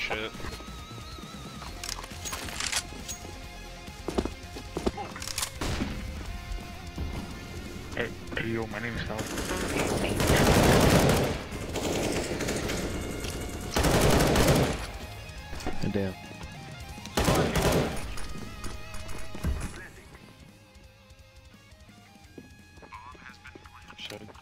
shit. Hey, hey yo, my name's Hal. Damn. Shit.